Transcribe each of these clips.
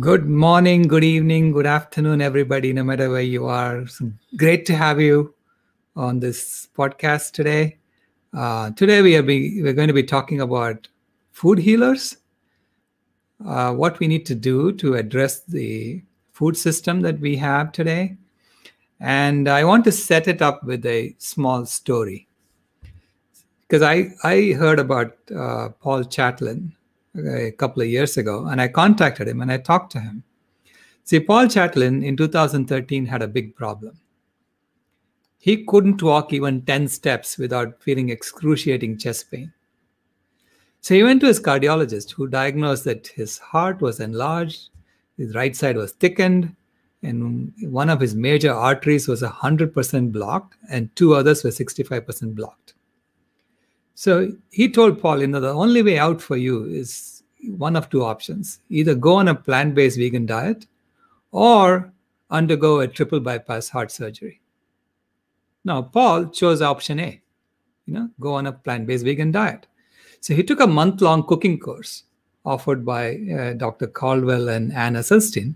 Good morning, good evening, good afternoon, everybody, no matter where you are. It's great to have you on this podcast today. Uh, today, we are be, we're going to be talking about food healers, uh, what we need to do to address the food system that we have today. And I want to set it up with a small story. Because I, I heard about uh, Paul Chatlin, a couple of years ago, and I contacted him and I talked to him. See, Paul Chatlin in 2013 had a big problem. He couldn't walk even 10 steps without feeling excruciating chest pain. So he went to his cardiologist, who diagnosed that his heart was enlarged, his right side was thickened, and one of his major arteries was 100% blocked, and two others were 65% blocked. So he told Paul, you know, the only way out for you is one of two options either go on a plant based vegan diet or undergo a triple bypass heart surgery. Now, Paul chose option A, you know, go on a plant based vegan diet. So he took a month long cooking course offered by uh, Dr. Caldwell and Anna Esselstyn,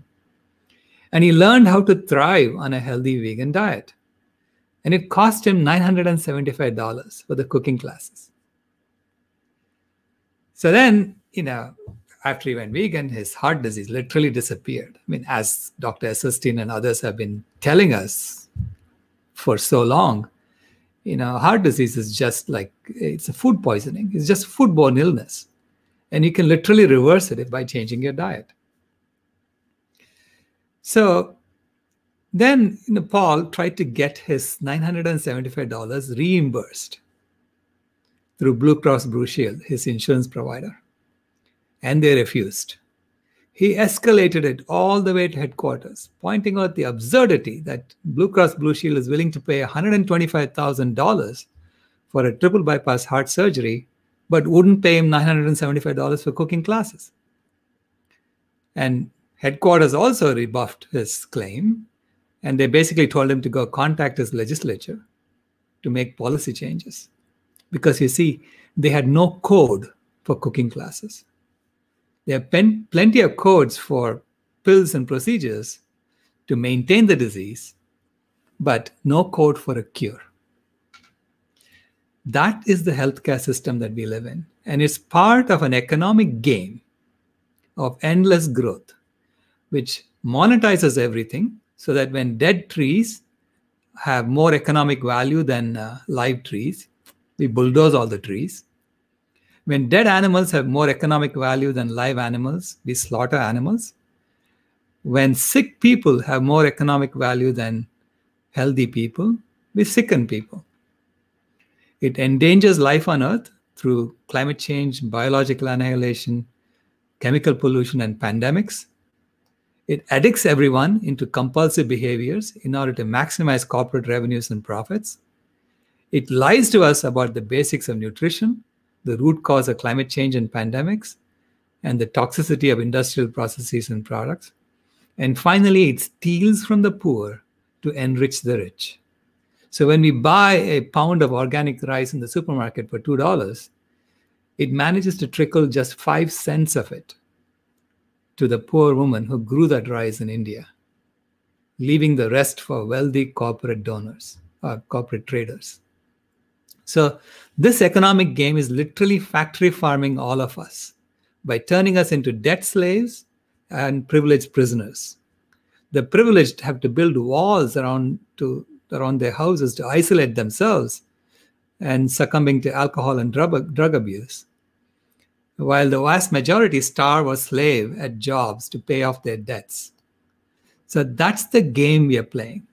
and he learned how to thrive on a healthy vegan diet. And it cost him $975 for the cooking classes. So then, you know, after he went vegan, his heart disease literally disappeared. I mean, as Dr. Esselstyn and others have been telling us for so long, you know, heart disease is just like it's a food poisoning. It's just foodborne illness. And you can literally reverse it by changing your diet. So then you know, Paul tried to get his $975 reimbursed through Blue Cross Blue Shield, his insurance provider, and they refused. He escalated it all the way to headquarters, pointing out the absurdity that Blue Cross Blue Shield is willing to pay $125,000 for a triple bypass heart surgery, but wouldn't pay him $975 for cooking classes. And headquarters also rebuffed his claim, and they basically told him to go contact his legislature to make policy changes because you see, they had no code for cooking classes. There are plenty of codes for pills and procedures to maintain the disease, but no code for a cure. That is the healthcare system that we live in. And it's part of an economic game of endless growth, which monetizes everything so that when dead trees have more economic value than uh, live trees, we bulldoze all the trees. When dead animals have more economic value than live animals, we slaughter animals. When sick people have more economic value than healthy people, we sicken people. It endangers life on Earth through climate change, biological annihilation, chemical pollution, and pandemics. It addicts everyone into compulsive behaviors in order to maximize corporate revenues and profits. It lies to us about the basics of nutrition, the root cause of climate change and pandemics, and the toxicity of industrial processes and products. And finally, it steals from the poor to enrich the rich. So when we buy a pound of organic rice in the supermarket for $2, it manages to trickle just five cents of it to the poor woman who grew that rice in India, leaving the rest for wealthy corporate donors or corporate traders. So, this economic game is literally factory farming all of us by turning us into debt slaves and privileged prisoners. The privileged have to build walls around to around their houses to isolate themselves and succumbing to alcohol and drug, drug abuse, while the vast majority starve or slave at jobs to pay off their debts. So that's the game we are playing.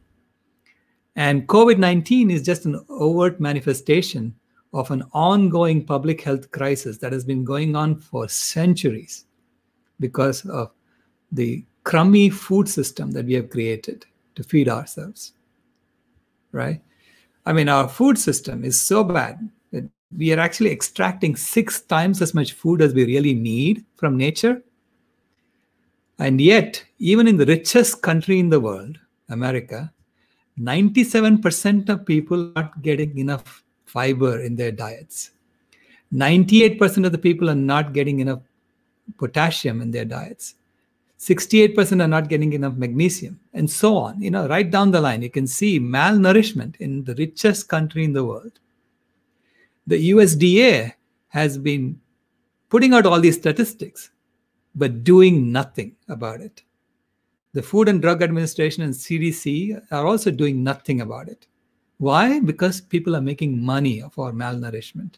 And COVID 19 is just an overt manifestation of an ongoing public health crisis that has been going on for centuries because of the crummy food system that we have created to feed ourselves. Right? I mean, our food system is so bad we are actually extracting six times as much food as we really need from nature. And yet, even in the richest country in the world, America, 97% of people are not getting enough fiber in their diets. 98% of the people are not getting enough potassium in their diets. 68% are not getting enough magnesium, and so on. You know, right down the line, you can see malnourishment in the richest country in the world. The USDA has been putting out all these statistics, but doing nothing about it. The Food and Drug Administration and CDC are also doing nothing about it. Why? Because people are making money off our malnourishment.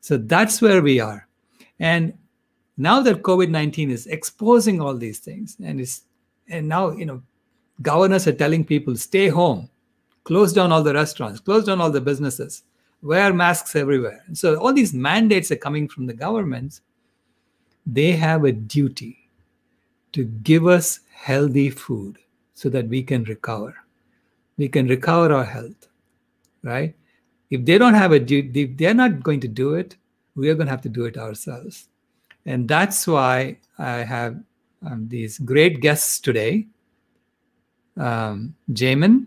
So that's where we are. And now that covid-19 is exposing all these things and is and now you know governors are telling people stay home close down all the restaurants close down all the businesses wear masks everywhere. So all these mandates are coming from the governments they have a duty to give us healthy food so that we can recover. We can recover our health right? If they don't have a duty they're not going to do it we are going to have to do it ourselves. And that's why I have um, these great guests today. Um, Jamen,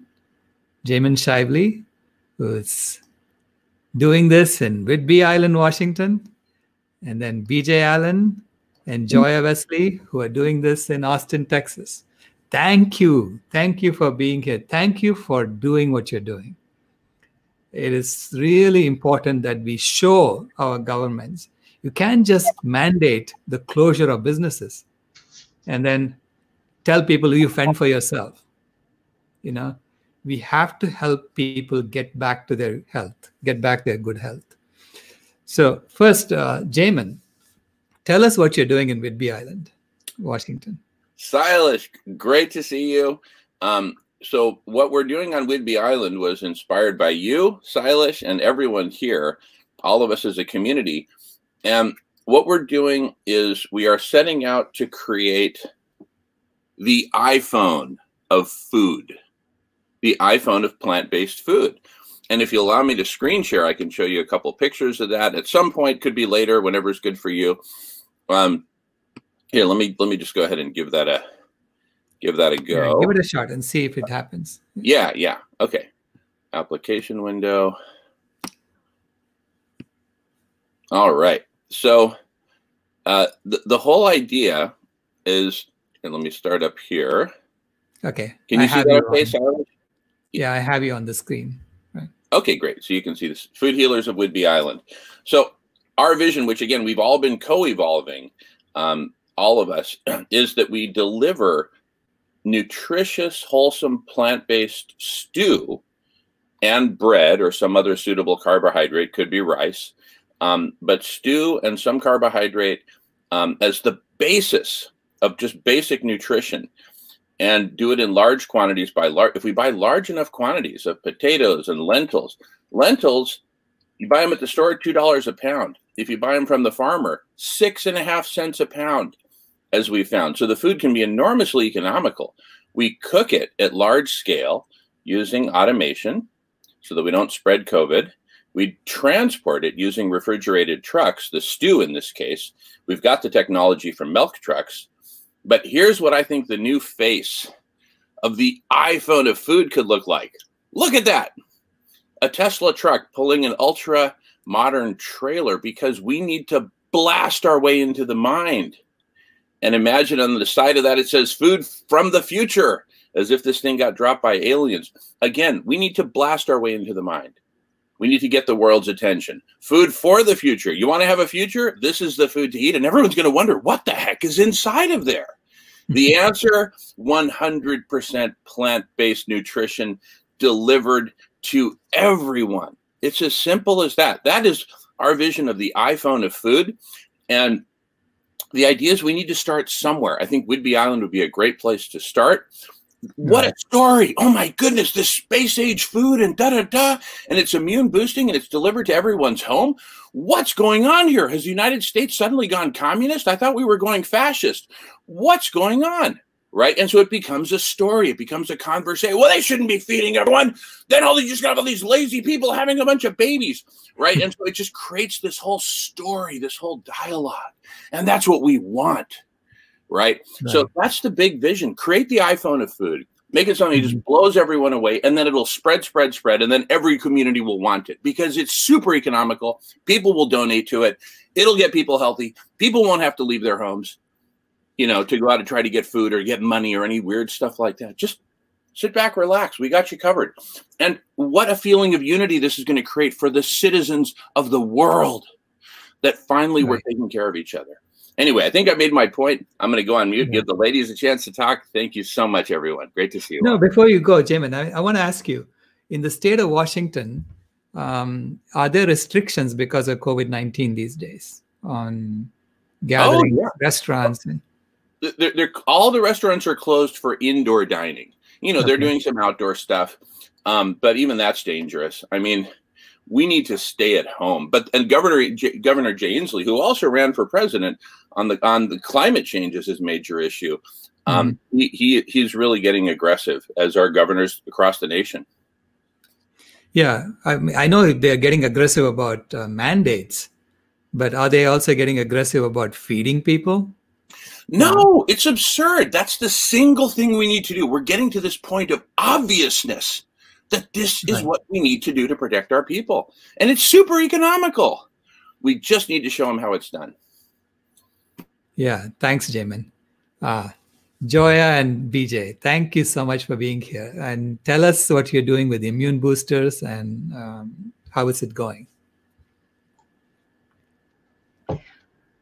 Jamen Shively, who's doing this in Whidbey Island, Washington, and then BJ Allen and Joya Wesley, who are doing this in Austin, Texas. Thank you. Thank you for being here. Thank you for doing what you're doing. It is really important that we show our governments you can't just mandate the closure of businesses and then tell people who you fend for yourself. You know, we have to help people get back to their health, get back their good health. So first, uh, Jamen, tell us what you're doing in Whidbey Island, Washington. Sailesh, great to see you. Um, so what we're doing on Whidbey Island was inspired by you, Sailesh, and everyone here, all of us as a community. And what we're doing is we are setting out to create the iPhone of food, the iPhone of plant based food. And if you allow me to screen share, I can show you a couple pictures of that at some point, could be later, whenever is good for you. Um, here, let me let me just go ahead and give that a give that a go. Yeah, give it a shot and see if it happens. Yeah, yeah. Okay. Application window. All right. So uh, the, the whole idea is, and let me start up here. Okay. Can you I see that okay, Sarah? Yeah, I have you on the screen. Right. Okay, great. So you can see this Food Healers of Whidbey Island. So our vision, which again, we've all been co-evolving, um, all of us, is that we deliver nutritious, wholesome, plant-based stew and bread or some other suitable carbohydrate, could be rice, um, but stew and some carbohydrate um, as the basis of just basic nutrition and do it in large quantities by large if we buy large enough quantities of potatoes and lentils lentils you buy them at the store two dollars a pound if you buy them from the farmer six and a half cents a pound as we found so the food can be enormously economical we cook it at large scale using automation so that we don't spread covid we transport it using refrigerated trucks, the stew in this case. We've got the technology from milk trucks. But here's what I think the new face of the iPhone of food could look like. Look at that. A Tesla truck pulling an ultra modern trailer because we need to blast our way into the mind. And imagine on the side of that it says food from the future, as if this thing got dropped by aliens. Again, we need to blast our way into the mind. We need to get the world's attention. Food for the future. You want to have a future? This is the food to eat. And everyone's going to wonder what the heck is inside of there? The answer 100% plant based nutrition delivered to everyone. It's as simple as that. That is our vision of the iPhone of food. And the idea is we need to start somewhere. I think Whidbey Island would be a great place to start. What a story. Oh my goodness, this space age food and da da da. And it's immune boosting and it's delivered to everyone's home. What's going on here? Has the United States suddenly gone communist? I thought we were going fascist. What's going on? Right. And so it becomes a story. It becomes a conversation. Well, they shouldn't be feeding everyone. Then all you just got all these lazy people having a bunch of babies. Right. and so it just creates this whole story, this whole dialogue. And that's what we want right? right? So that's the big vision. Create the iPhone of food. Make it something that just mm-hmm. blows everyone away, and then it'll spread, spread, spread, and then every community will want it because it's super economical. People will donate to it. It'll get people healthy. People won't have to leave their homes. you know, to go out and try to get food or get money or any weird stuff like that. Just sit back, relax. We got you covered. And what a feeling of unity this is going to create for the citizens of the world that finally right. we're taking care of each other. Anyway, I think I made my point. I'm going to go on mute, give the ladies a chance to talk. Thank you so much, everyone. Great to see you. No, before you go, Jamen, I, I want to ask you in the state of Washington, um, are there restrictions because of COVID 19 these days on gathering oh, yeah. restaurants? And- they're, they're, all the restaurants are closed for indoor dining. You know, okay. they're doing some outdoor stuff, um, but even that's dangerous. I mean, we need to stay at home. But and Governor J, Governor Jay Inslee, who also ran for president on the on the climate change is his major issue. Um, mm-hmm. he, he he's really getting aggressive as our governors across the nation. Yeah, I, mean, I know they're getting aggressive about uh, mandates, but are they also getting aggressive about feeding people? No, it's absurd. That's the single thing we need to do. We're getting to this point of obviousness that this is right. what we need to do to protect our people. And it's super economical. We just need to show them how it's done. Yeah, thanks, Jamen. Uh, Joya and BJ, thank you so much for being here. And tell us what you're doing with immune boosters and um, how is it going?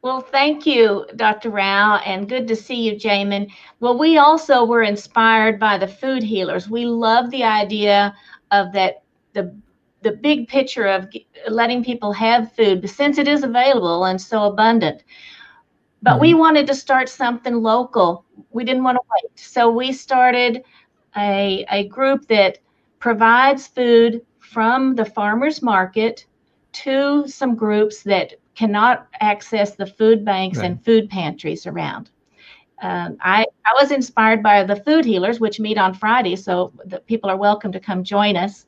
Well, thank you, Dr. Rao, and good to see you, Jamen. Well, we also were inspired by the food healers. We love the idea of that the the big picture of letting people have food since it is available and so abundant. But mm-hmm. we wanted to start something local. We didn't want to wait. So we started a, a group that provides food from the farmers market to some groups that cannot access the food banks right. and food pantries around. Um, I, I was inspired by the food healers, which meet on Friday, so the people are welcome to come join us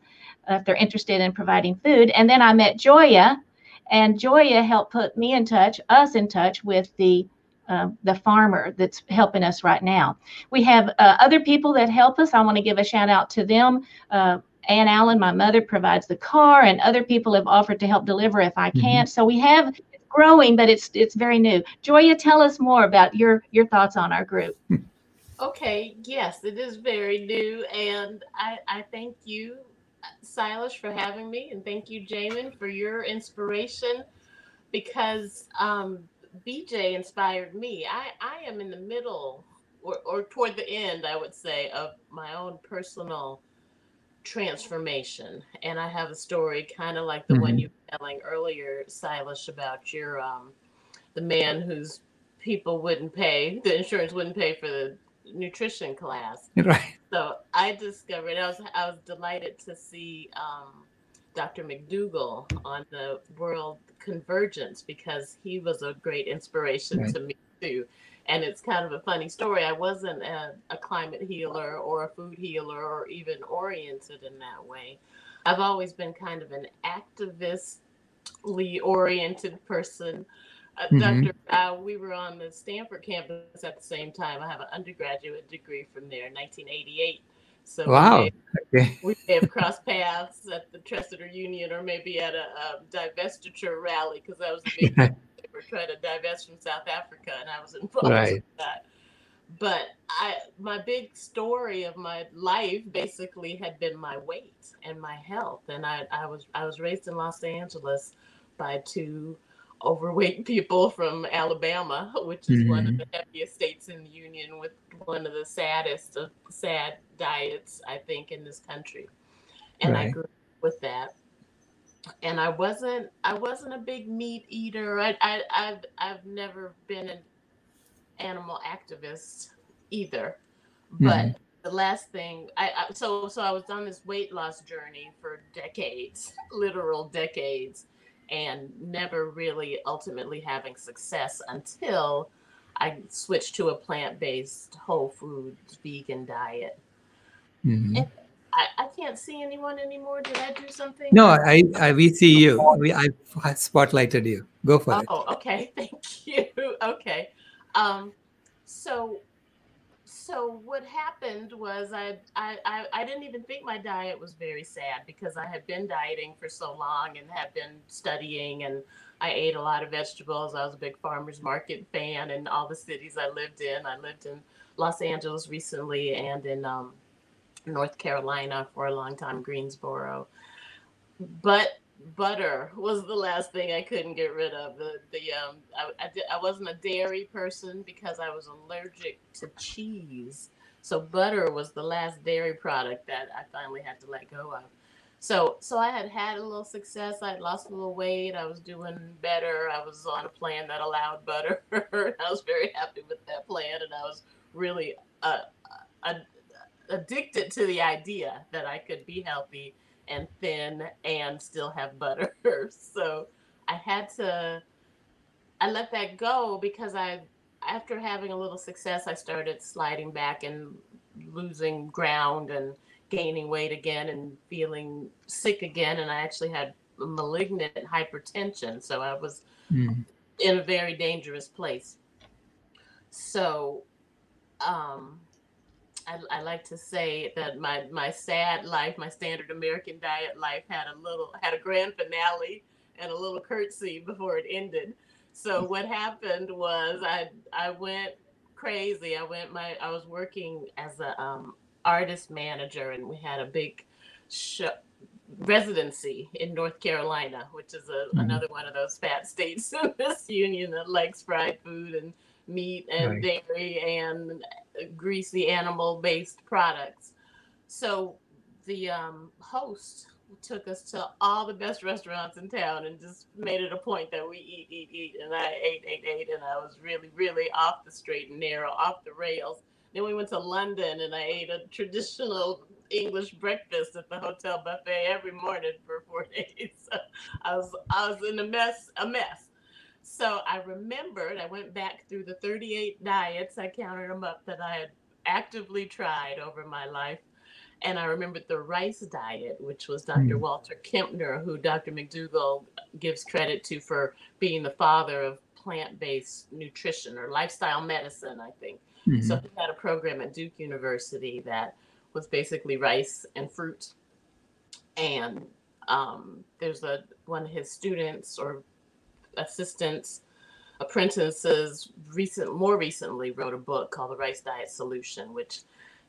uh, if they're interested in providing food. And then I met Joya, and Joya helped put me in touch, us in touch with the uh, the farmer that's helping us right now. We have uh, other people that help us. I want to give a shout out to them. Ann Allen, my mother, provides the car, and other people have offered to help deliver if I mm-hmm. can't. Mm-hmm. So we have growing, but it's it's very new. Joya, tell us more about your your thoughts on our group. Okay, yes, it is very new, and I I thank you, Sailesh, for having me, and thank you, Jamen, for your inspiration, because um, BJ inspired me. I I am in the middle or or toward the end, I would say, of my own personal transformation. And I have a story kind of like the mm-hmm. one you were telling earlier, Sailesh, about your um the man whose people wouldn't pay, the insurance wouldn't pay for the nutrition class. Right. So I discovered I was I was delighted to see um, Dr. McDougall on the World Convergence because he was a great inspiration right. to me too. And it's kind of a funny story. I wasn't a, a climate healer or a food healer or even oriented in that way. I've always been kind of an activistly oriented person. Uh, mm-hmm. Dr. Uh, we were on the Stanford campus at the same time. I have an undergraduate degree from there, 1988. So wow, we may, okay. we may have crossed paths at the Tresidder Union or maybe at a, a divestiture rally because I was a big trying to divest from South Africa, and I was involved right. with that. But I, my big story of my life basically had been my weight and my health, and I, I was I was raised in Los Angeles by two overweight people from Alabama, which is mm-hmm. one of mm-hmm. the heaviest states in the union, with one of the saddest of sad diets I think in this country, and right. I grew up with that and I wasn't I wasn't a big meat eater. I, I I've I've never been an animal activist either. But mm-hmm. the last thing I, I so so I was on this weight loss journey for decades, literal decades, and never really ultimately having success until I switched to a plant-based whole food vegan diet. Mm-hmm. And I, I can't see anyone anymore. Did I do something? No, I, I we see you. We I spotlighted you. Go for oh, it. Oh, okay. Thank you. Okay. Um, so so what happened was I, I I I didn't even think my diet was very sad because I had been dieting for so long and had been studying and I ate a lot of vegetables. I was a big farmers market fan and all the cities I lived in. I lived in Los Angeles recently and in um, North Carolina for a long time, Greensboro. But butter was the last thing I couldn't get rid of. The the um I I, I wasn't a dairy person because I was allergic to cheese. So butter was the last dairy product that I finally had to let go of. So so I had had a little success. I had lost a little weight. I was doing better. I was on a plan that allowed butter. I was very happy with that plan, and I was really uh, uh, addicted to the idea that I could be healthy and thin and still have butter. so I had to I let that go because I after having a little success I started sliding back and losing ground and gaining weight again and feeling sick again and I actually had malignant hypertension so I was mm. in a very dangerous place. So um I, I, like to say that my my sad life, my standard American diet life, had a little had a grand finale and a little curtsy before it ended. So what happened was I I went crazy. I went my I was working as a um, artist manager, and we had a big show, residency in North Carolina, which is a, mm-hmm. another one of those fat states in this union that likes fried food and meat and right. dairy and greasy animal based products. So the um, host took us to all the best restaurants in town and just made it a point that we eat, eat, eat. And I ate, ate, ate, and I was really, really off the straight and narrow, off the rails. Then we went to London and I ate a traditional English breakfast at the hotel buffet every morning for four days. So I was I was in a mess, a mess. So I remembered, I went back through the 38 diets, I counted them up that I had actively tried over my life. And I remembered the rice diet, which was Dr. Mm. Walter Kempner, who Dr. McDougall gives credit to for being the father of plant based nutrition or lifestyle medicine, I think. Mm-hmm. So he had a program at Duke University that was basically rice and fruit. And um, there's a one of his students or assistants, apprentices, recent more recently wrote a book called The Rice Diet Solution, which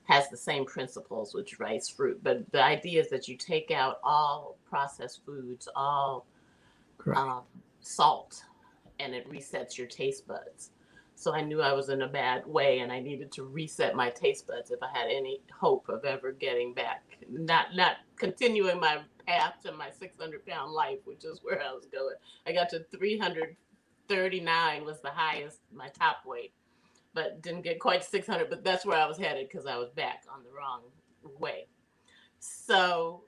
has the same principles which rice fruit. But the idea is that you take out all processed foods, all um, salt, and it resets your taste buds. So I knew I was in a bad way and I needed to reset my taste buds if I had any hope of ever getting back, not not continuing my path to my 600 pound life, which is where I was going. I got to 339 was the highest, my top weight, but didn't get quite 600. But that's where I was headed because I was back on the wrong way. So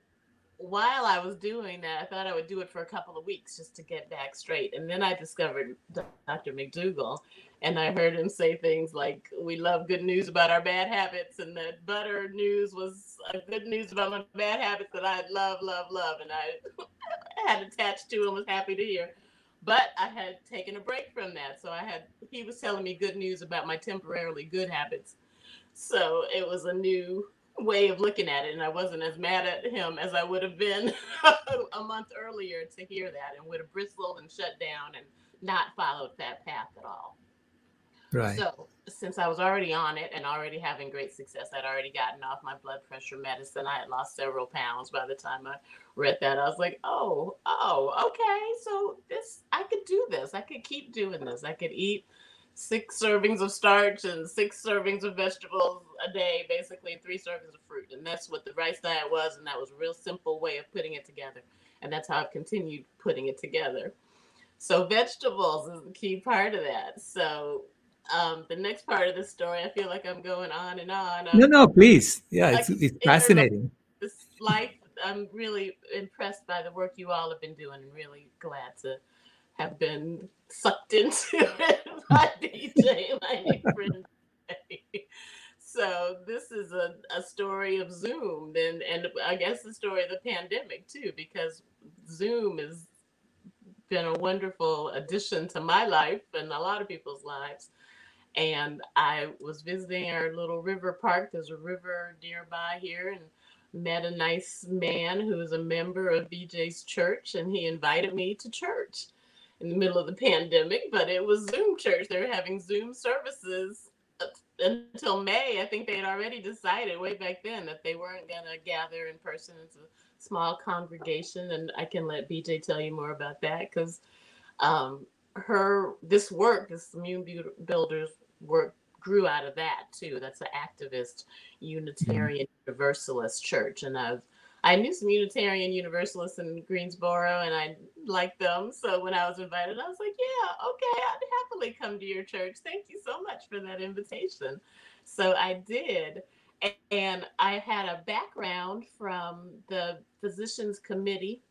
while I was doing that, I thought I would do it for a couple of weeks just to get back straight. And then I discovered Dr. McDougall, and I heard him say things like, "We love good news about our bad habits," and that butter news was good news about my bad habits that I love, love, love, and I had attached to and was happy to hear. But I had taken a break from that, so I had he was telling me good news about my temporarily good habits. So it was a new way of looking at it, and I wasn't as mad at him as I would have been a month earlier to hear that, and would have bristled and shut down and not followed that path at all. Right. So since I was already on it and already having great success, I'd already gotten off my blood pressure medicine. I had lost several pounds by the time I read that. I was like, oh, oh, okay. So this I could do this. I could keep doing this. I could eat six servings of starch and six servings of vegetables a day, basically three servings of fruit. And that's what the rice diet was. And that was a real simple way of putting it together. And that's how I've continued putting it together. So vegetables is the key part of that. So um, the next part of the story, I feel like I'm going on and on. no, no, please. Yeah, it's, it's fascinating. This life, I'm really impressed by the work you all have been doing and really glad to have been sucked into it by BJ, my new friend. so this is a, a story of Zoom and, and I guess the story of the pandemic too, because Zoom has been a wonderful addition to my life and a lot of people's lives And I was visiting our little river park. There's a river nearby here, and met a nice man who is a member of BJ's church, and he invited me to church in the middle of the pandemic. But it was Zoom church. They were having Zoom services until May. I think they had already decided way back then that they weren't going to gather in person. It's a small congregation, and I can let BJ tell you more about that because um, her this work, this immune builders work, grew out of that too. That's an activist Unitarian mm-hmm. Universalist church, and I've I knew some Unitarian Universalists in Greensboro, and I liked them. So when I was invited, I was like, "Yeah, okay, I'd happily come to your church. Thank you so much for that invitation." So I did, and I had a background from the Physicians Committee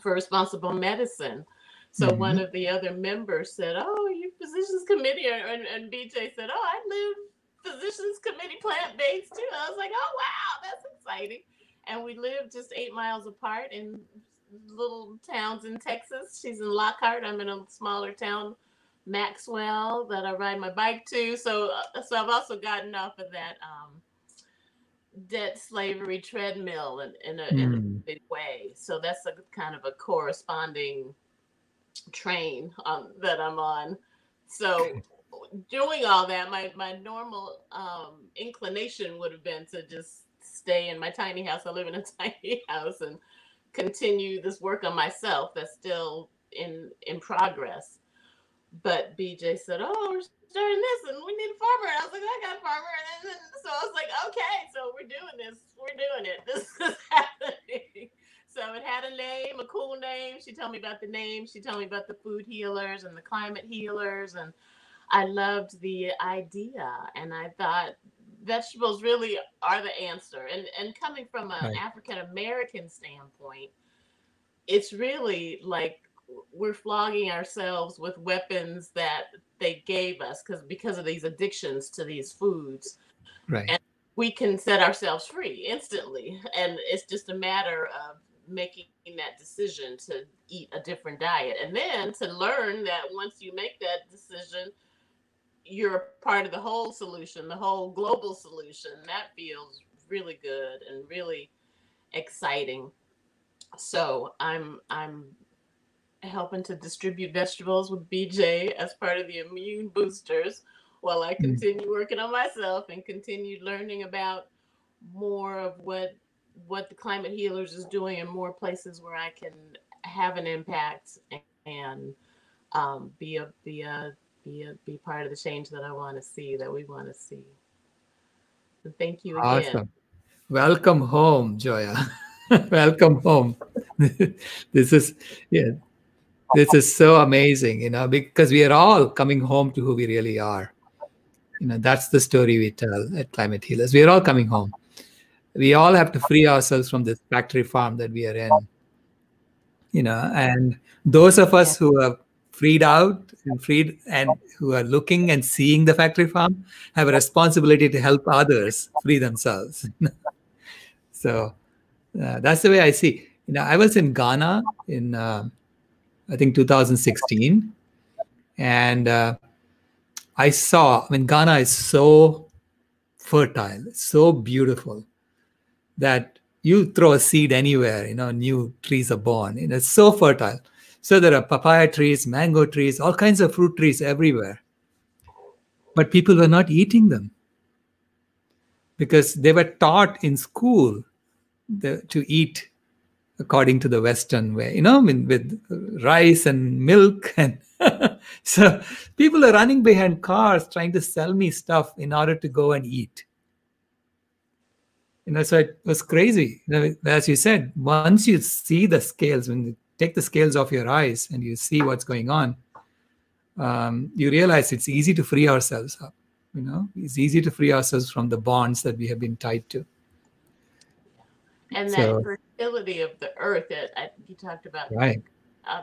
for Responsible Medicine. So mm-hmm. one of the other members said, "Oh, you Physicians Committee," and, and BJ said, "Oh, I live Physicians Committee plant based too." I was like, "Oh, wow, that's exciting." And we live just eight miles apart in little towns in Texas. She's in Lockhart. I'm in a smaller town, Maxwell, that I ride my bike to. So, uh, so I've also gotten off of that um, debt slavery treadmill in, in, a, mm. in a hmm. big way. So that's a kind of a corresponding train um, that I'm on. So doing all that, my my normal um, inclination would have been to just stay in my tiny house. I live in a tiny house and continue this work on myself that's still in in progress. But BJ said, "Oh, we're starting this, and we need a farmer." And I was like, "I got a farmer," and then so I was like, "Okay, so we're doing this. We're doing it. This is happening." So it had a name, a cool name. She told me about the name. She told me about the food healers and the climate healers, and I loved the idea. And I thought vegetables really are the answer. And and coming from an right. African American standpoint, it's really like we're flogging ourselves with weapons that they gave us because because of these addictions to these foods. Right. And we can set ourselves free instantly. And it's just a matter of making that decision to eat a different diet. And then to learn that once you make that decision, you're part of the whole solution, the whole global solution. That feels really good and really exciting. So I'm I'm helping to distribute vegetables with BJ as part of the immune boosters while I mm. continue working on myself and continue learning about more of what what the climate healers is doing in more places where I can have an impact and um, be a be a be a, be part of the change that I want to see, that we want to see. So thank you again. Awesome. Welcome home, Joya. Welcome home. this is yeah, this is so amazing, you know, because we are all coming home to who we really are. You know, that's the story we tell at Climate Healers. We are all coming home. We all have to free ourselves from this factory farm that we are in. You know, and those of us who have freed out and freed and who are looking and seeing the factory farm have a responsibility to help others free themselves. so uh, that's the way I see. You know, I was in Ghana in uh, I think 2016, and uh, I saw. I mean, Ghana is so fertile, so beautiful that you throw a seed anywhere, you know, new trees are born. And it's so fertile. So there are papaya trees, mango trees, all kinds of fruit trees everywhere. But people were not eating them because they were taught in school the, to eat according to the Western way, you know, I mean, with rice and milk. And so people are running behind cars trying to sell me stuff in order to go and eat. You know, so it was crazy. As you said, once you see the scales, when take the scales off your eyes and you see what's going on, um, you realize it's easy to free ourselves up. You know, it's easy to free ourselves from the bonds that we have been tied to. And that so, fertility of the earth that I, you talked about. Right. Uh,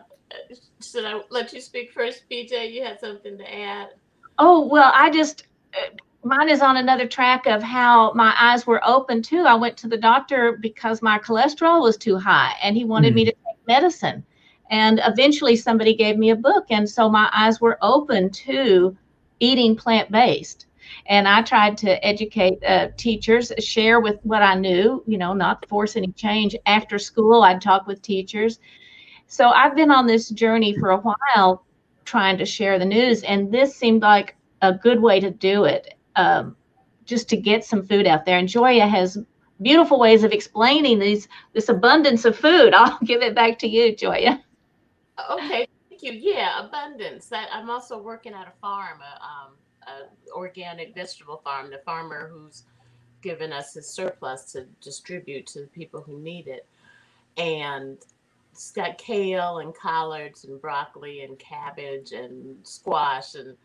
should I let you speak first, BJ? You had something to add. Oh well, I just uh, mine is on another track of how my eyes were open too. I went to the doctor because my cholesterol was too high, and he wanted mm. me to medicine. And eventually somebody gave me a book. And so my eyes were open to eating plant based. And I tried to educate uh, teachers, share with what I knew, you know, not force any change. After school, I'd talk with teachers. So I've been on this journey for a while trying to share the news, and this seemed like a good way to do it, um, just to get some food out there. And Joya has beautiful ways of explaining these this abundance of food. I'll give it back to you, Joya. Okay, thank you. Yeah, abundance. That I'm also working at a farm, a, um, a organic vegetable farm. The farmer who's given us his surplus to distribute to the people who need it, and it's got kale and collards and broccoli and cabbage and squash and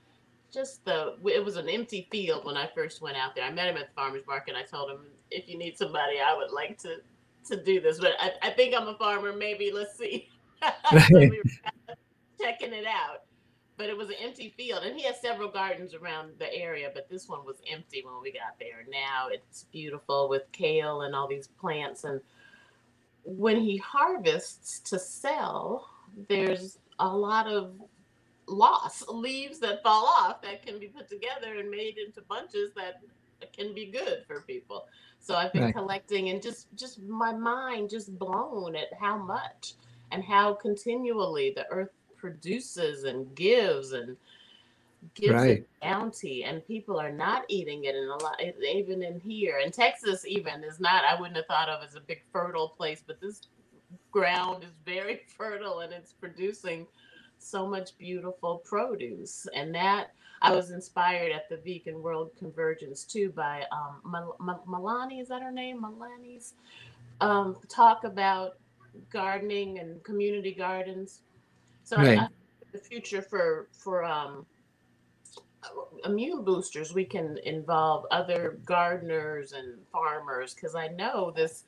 just the it was an empty field when I first went out there. I met him at the farmers market. I told him if you need somebody, I would like to to do this. But I, I think I'm a farmer. Maybe let's see. we checking it out. But it was an empty field, and he has several gardens around the area. But this one was empty when we got there. Now it's beautiful with kale and all these plants. And when he harvests to sell, there's a lot of loss leaves that fall off that can be put together and made into bunches that can be good for people so i've been right. collecting and just just my mind just blown at how much and how continually the earth produces and gives and gives right. bounty and people are not eating it and a lot even in here in texas even is not i wouldn't have thought of as a big fertile place but this ground is very fertile and it's producing so much beautiful produce. And that I was inspired at the Vegan World Convergence too by um, Milani, is that her name? Milani's um, talk about gardening and community gardens. So right. I, I, the future for for um, immune boosters, we can involve other gardeners and farmers because I know this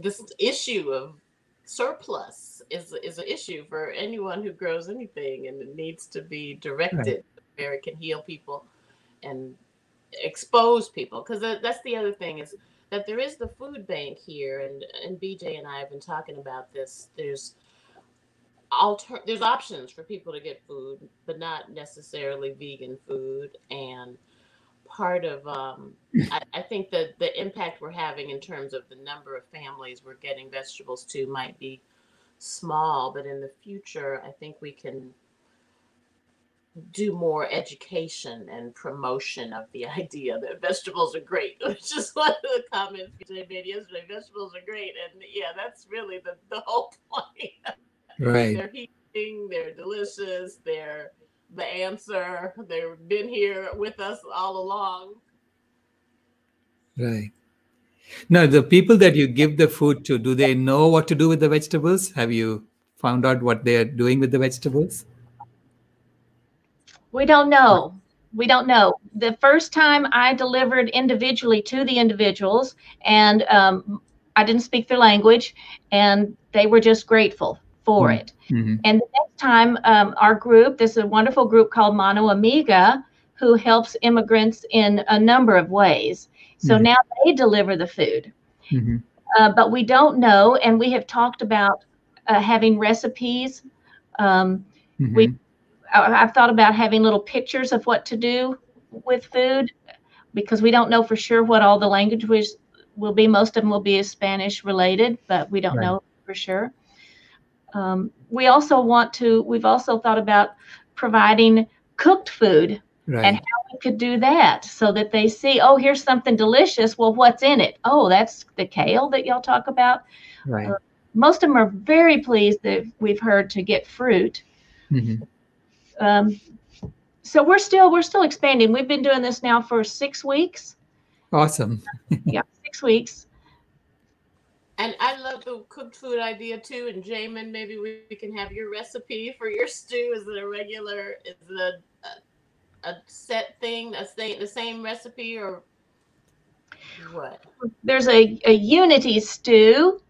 this issue of surplus is is an issue for anyone who grows anything, and it needs to be directed. Where it can heal people and expose people. Because that's the other thing is that there is the food bank here, and and BJ and I have been talking about this. There's alter there's options for people to get food, but not necessarily vegan food, and part of um, I, I, think that the impact we're having in terms of the number of families we're getting vegetables to might be small, but in the future, I think we can do more education and promotion of the idea that vegetables are great, which is one of the comments I made yesterday. Vegetables are great, and yeah, that's really the, the whole point. Right. they're heating, they're delicious, they're the answer. They've been here with us all along. Right. Now, the people that you give the food to, do they know what to do with the vegetables? Have you found out what they are doing with the vegetables? We don't know. We don't know. The first time I delivered individually to the individuals, and um, I didn't speak their language, and they were just grateful for mm-hmm. it. Mm-hmm. And the next time, um, our group, this is a wonderful group called Mano Amiga, who helps immigrants in a number of ways. So mm-hmm. now they deliver the food. Mm-hmm. Uh, but we don't know, and we have talked about uh, having recipes. Um, mm-hmm. we, I've thought about having little pictures of what to do with food because we don't know for sure what all the languages will be. Most of them will be Spanish related, but we don't right. know for sure. Um, we also want to, we've also thought about providing cooked food right. and how we could do that so that they see, oh, here's something delicious. Well, what's in it? Oh, that's the kale that y'all talk about. Right. Uh, most of them are very pleased that we've heard to get fruit. Mm-hmm. Um, so we're still we're still expanding. We've been doing this now for six weeks. Awesome. yeah, six weeks. And I love the cooked food idea too. And Jamen, maybe we, we can have your recipe for your stew. Is it a regular? Is it a, a, set thing? A same the same recipe or what? There's a, a unity stew,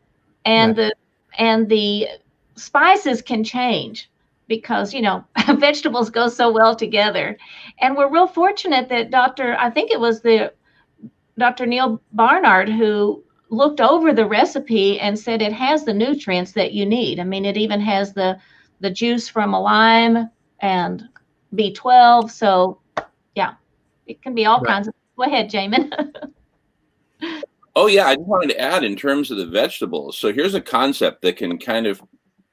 and the and the spices can change because you know vegetables go so well together and we're real fortunate that dr i think it was the dr neal barnard who looked over the recipe and said it has the nutrients that you need. I mean, it even has the the juice from a lime and B12. So, yeah, it can be all right. kinds of. Go ahead, Jamen. oh yeah, I just wanted to add in terms of the vegetables. So here's a concept that can kind of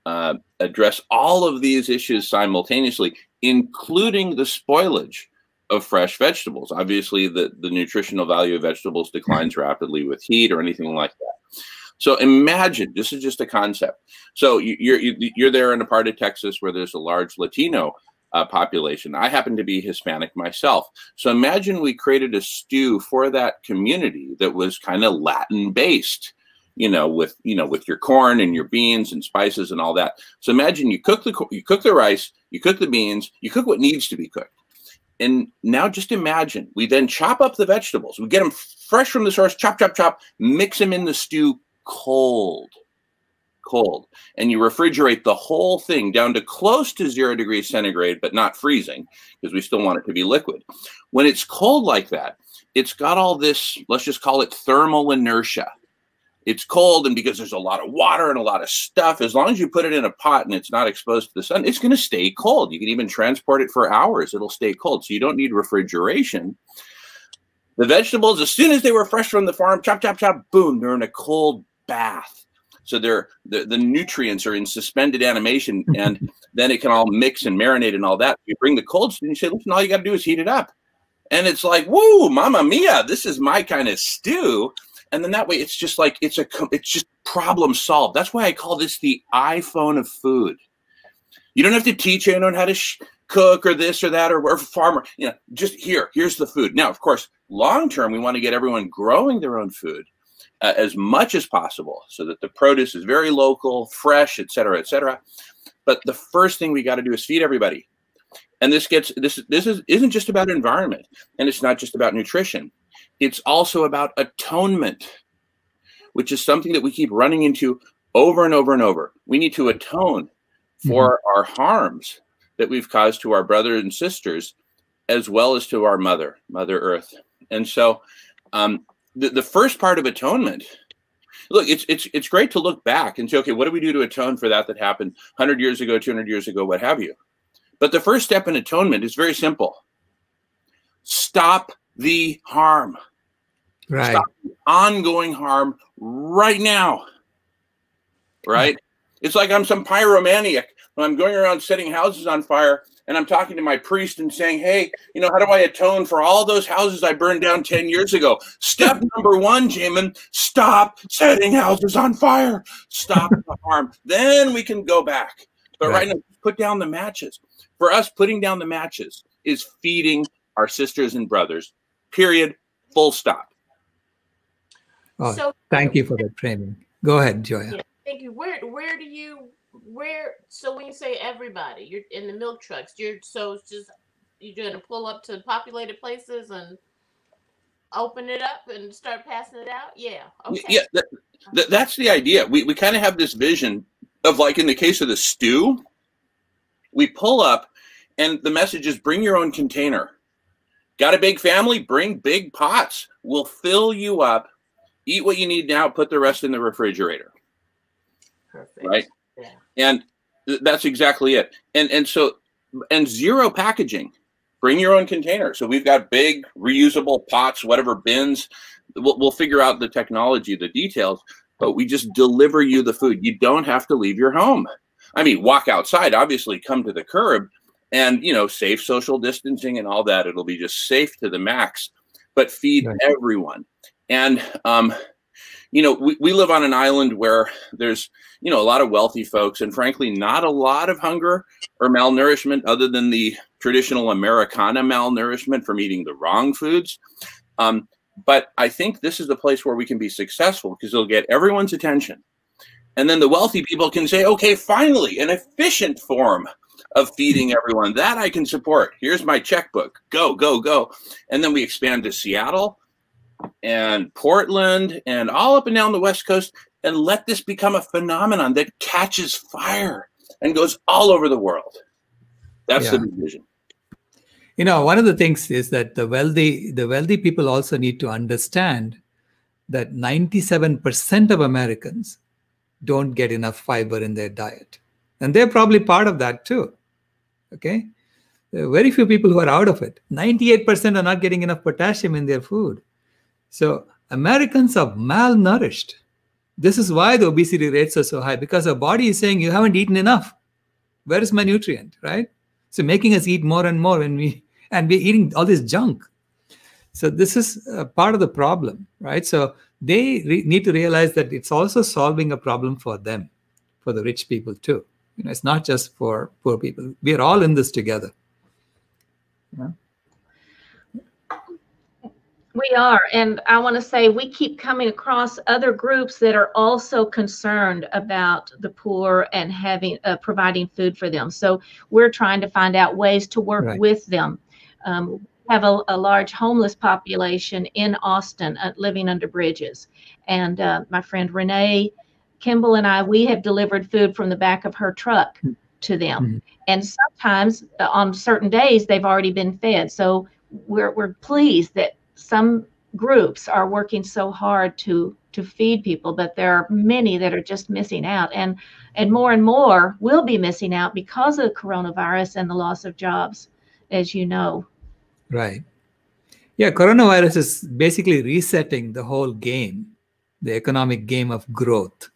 uh, address all of these issues simultaneously, including the spoilage of fresh vegetables. Obviously, the, the nutritional value of vegetables declines rapidly with heat or anything like that. So imagine this is just a concept. So you're you're there in a part of Texas where there's a large Latino uh, population. I happen to be Hispanic myself. So imagine we created a stew for that community that was kind of Latin based you know, with you know, with your corn and your beans and spices and all that. So imagine you cook the you cook the rice, you cook the beans, you cook what needs to be cooked. And now just imagine we then chop up the vegetables. We get them fresh from the source, chop, chop, chop, mix them in the stew cold, cold. And you refrigerate the whole thing down to close to zero degrees centigrade, but not freezing because we still want it to be liquid. When it's cold like that, it's got all this, let's just call it thermal inertia it's cold and because there's a lot of water and a lot of stuff as long as you put it in a pot and it's not exposed to the sun it's going to stay cold. You can even transport it for hours it'll stay cold. So you don't need refrigeration. The vegetables as soon as they were fresh from the farm chop chop chop boom they're in a cold bath. So they're the, the nutrients are in suspended animation and then it can all mix and marinate and all that. You bring the cold and you say listen all you got to do is heat it up. And it's like whoa mama mia this is my kind of stew and then that way it's just like it's a it's just problem solved. That's why i call this the iphone of food. You don't have to teach anyone how to cook or this or that or, farmer you know just here here's the food. Now of course long term we want to get everyone growing their own food uh, as much as possible so that the produce is very local fresh et cetera et cetera. But the first thing we got to do is feed everybody. And this gets this this is isn't just about environment and it's not just about nutrition it's also about atonement, which is something that we keep running into over and over and over. We need to atone for mm-hmm. our harms that we've caused to our brothers and sisters, as well as to our mother, Mother Earth. And so, um, the, the first part of atonement, look, it's it's it's great to look back and say, okay, what do we do to atone for that that happened 100 years ago, 200 years ago, what have you? But the first step in atonement is very simple. Stop the harm. Right. Stop ongoing harm right now. Right? It's like I'm some pyromaniac when I'm going around setting houses on fire and I'm talking to my priest and saying, hey, you know, how do I atone for all those houses I burned down 10 years ago? Step number one, Jamen, stop setting houses on fire. Stop the harm. Then we can go back. But right. right now, put down the matches. For us, putting down the matches is feeding our sisters and brothers period, full stop. Oh, so, thank you for the training. Go ahead, Joya. Yeah, thank you. Where where do you where so when you say everybody, you're in the milk trucks, you're so it's just you're gonna pull up to populated places and open it up and start passing it out? Yeah. Okay. Yeah, that, that, that's the idea. We we kind of have this vision of like in the case of the stew, we pull up and the message is bring your own container. Got a big family? Bring big pots. We'll fill you up. Eat what you need now. Put the rest in the refrigerator. Perfect. Right. Yeah. And th- that's exactly it. And and so and zero packaging. Bring your own container. So we've got big reusable pots, whatever bins. We'll, we'll figure out the technology, the details, but we just deliver you the food. You don't have to leave your home. I mean, walk outside, obviously, come to the curb, and you know safe social distancing and all that it'll be just safe to the max but feed right. everyone. And um, you know we, we live on an island where there's you know a lot of wealthy folks and frankly not a lot of hunger or malnourishment other than the traditional americana malnourishment from eating the wrong foods. Um, but i think this is the place where we can be successful because it'll get everyone's attention. And then the wealthy people can say okay finally an efficient form of feeding everyone. That I can support. Here's my checkbook. Go, go, go. And then we expand to Seattle and Portland and all up and down the West Coast and let this become a phenomenon that catches fire and goes all over the world. That's yeah. the vision. You know, one of the things is that the wealthy the wealthy people also need to understand that 97% of Americans don't get enough fiber in their diet. And they're probably part of that too. Okay. Uh, very few people who are out of it. 98% are not getting enough potassium in their food. So Americans are malnourished. This is why the obesity rates are so high because our body is saying you haven't eaten enough. Where is my nutrient, right? So making us eat more and more when we and we're eating all this junk. So this is part of the problem, right? So they need to realize that it's also solving a problem for them, for the rich people too. You know, it's not just for poor people. We are all in this together. Yeah. We are. And I want to say we keep coming across other groups that are also concerned about the poor and having uh, providing food for them. So we're trying to find out ways to work right. with them. Um, have a, a, large homeless population in Austin uh, living under bridges. And uh, my friend Renee Kimball and I, we have delivered food from the back of her truck to them. Mm-hmm. And sometimes uh, on certain days, they've already been fed. So we're, we're pleased that some groups are working so hard to to feed people but there are many that are just missing out and and more and more will be missing out because of coronavirus and the loss of jobs as you know right yeah coronavirus is basically resetting the whole game the economic game of growth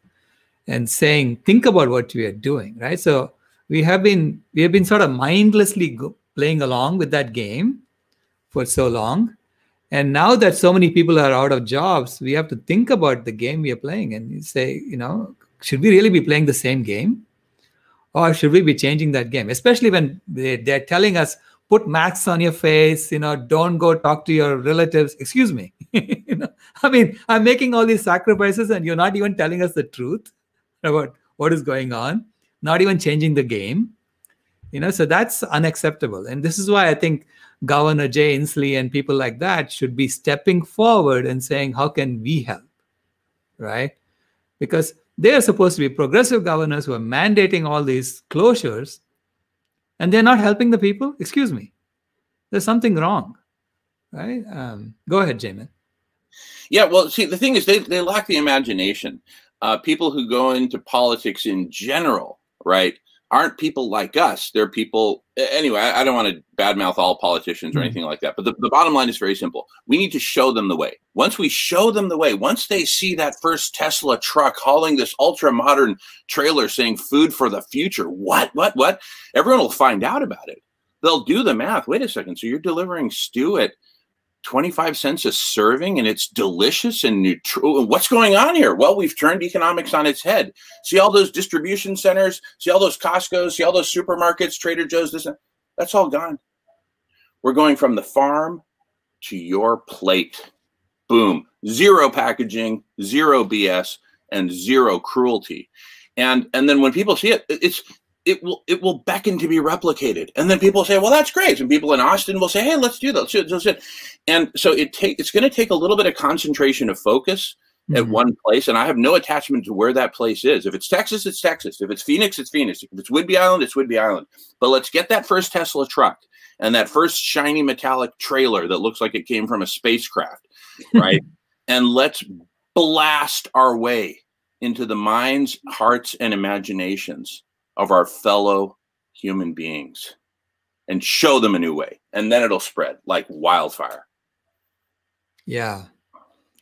and saying think about what we are doing right so we have been we have been sort of mindlessly go, playing along with that game for so long and now that so many people are out of jobs, we have to think about the game we are playing and say, you know, should we really be playing the same game? Or should we be changing that game? Especially when they're telling us, put masks on your face, you know, don't go talk to your relatives. Excuse me. you know, I mean, I'm making all these sacrifices and you're not even telling us the truth about what is going on, not even changing the game. You know, so that's unacceptable. And this is why I think Governor Jay Inslee and people like that should be stepping forward and saying, how can we help? Right? Because they are supposed to be progressive governors who are mandating all these closures and they're not helping the people. Excuse me. There's something wrong. Right? Um, go ahead, Jamen. Yeah, well, see, the thing is, they, they lack the imagination. Uh, people who go into politics in general, right, aren't people like us. They're people. Anyway, I, I don't want to badmouth all politicians or mm-hmm. anything like that. But the, the bottom line is very simple. We need to show them the way. Once we show them the way, once they see that first Tesla truck hauling this ultra modern trailer saying food for the future, what, what, what? Everyone will find out about it. They'll do the math. Wait a second. So you're delivering stew at 25 cents a serving and it's delicious and neutral. What's going on here? Well, we've turned economics on its head. See all those distribution centers, see all those Costco's, see all those supermarkets, Trader Joe's, this, that's all gone. We're going from the farm to your plate. Boom. Zero packaging, zero BS, and zero cruelty. And and then when people see it, it's it will it will beckon to be replicated. And then people say well that's great. And people in austin will say hey let's do that. Let's do and so it take it's going to take a little bit of concentration of focus mm-hmm. at one place. And i have no attachment to where that place is. If it's texas it's texas. If it's phoenix it's phoenix. If it's whidbey island it's whidbey island. But let's get that first tesla truck and that first shiny metallic trailer that looks like it came from a spacecraft right? And let's blast our way into the minds hearts and imaginations of our fellow human beings and show them a new way. And then it'll spread like wildfire. Yeah.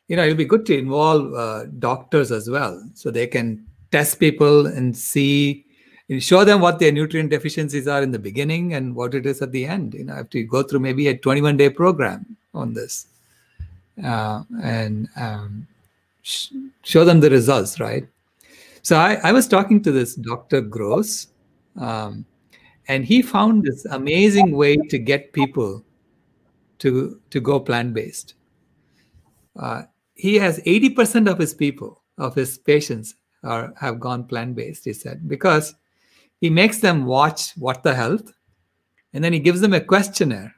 You know, it'll be good to involve uh, doctors as well so they can test people and see, and show them what their nutrient deficiencies are in the beginning and what it is at the end. You know, have to go through maybe a 21 day program on this uh, and um, sh- show them the results, right? So I, I was talking to this Dr. Gross, um, and he found this amazing way to get people to, to go plant based. Uh, he has 80% of his people, of his patients, are, have gone plant based, he said, because he makes them watch What the Health, and then he gives them a questionnaire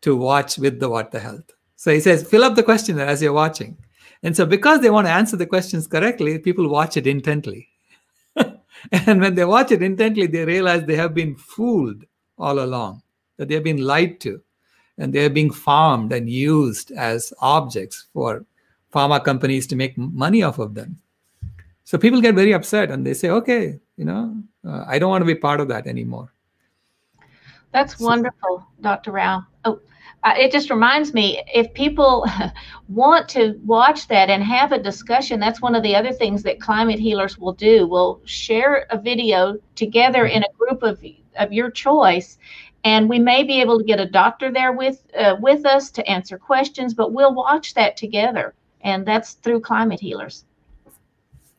to watch with the What the Health. So he says, fill up the questionnaire as you're watching. And so, because they want to answer the questions correctly, people watch it intently. and when they watch it intently, they realize they have been fooled all along, that they have been lied to, and they are being farmed and used as objects for pharma companies to make money off of them. So people get very upset and they say, okay, you know, uh, I don't want to be part of that anymore. That's wonderful, Dr. Rao. Oh, uh, it just reminds me if people want to watch that and have a discussion, that's one of the other things that climate healers will do. We'll share a video together in a group of, of your choice. And we may be able to get a doctor there with uh, with us to answer questions, but we'll watch that together, and that's through Climate Healers.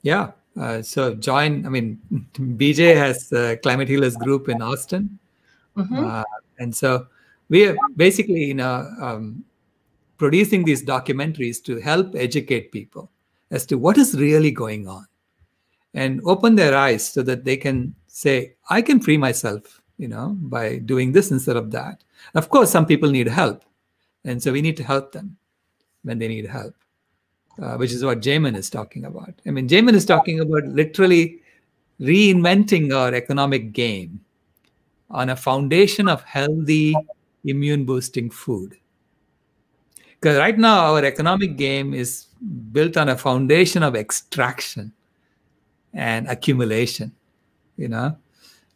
Yeah, uh, so join. I mean, BJ has the Climate Healers group in Austin, mm-hmm. uh, and so we are basically you know um, producing these documentaries to help educate people as to what is really going on and open their eyes so that they can say i can free myself you know by doing this instead of that of course some people need help and so we need to help them when they need help uh, which is what Jamen is talking about. I mean, Jamen is talking about literally reinventing our economic game on a foundation of healthy immune boosting food. Because right now, our economic game is built on a foundation of extraction and accumulation, you know?